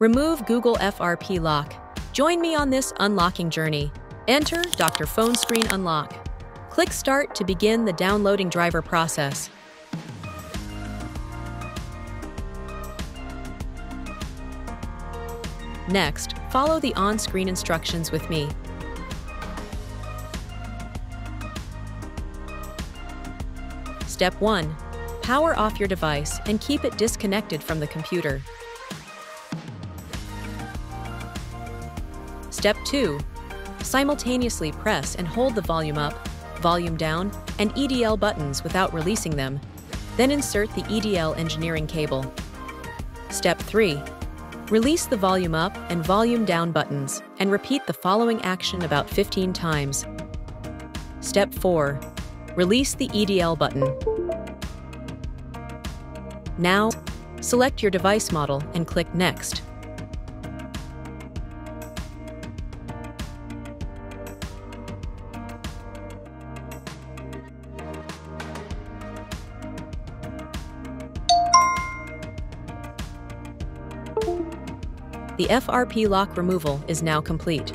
Remove Google FRP lock. Join me on this unlocking journey. Enter Dr. Phone Screen Unlock. Click Start to begin the downloading driver process. Next, follow the on-screen instructions with me. Step 1. Power off your device and keep it disconnected from the computer. Step 2. Simultaneously press and hold the volume up, volume down, and EDL buttons without releasing them. Then insert the EDL engineering cable. Step 3. Release the volume up and volume down buttons and repeat the following action about 15 times. Step 4. Release the EDL button. Now, select your device model and click Next. The FRP lock removal is now complete.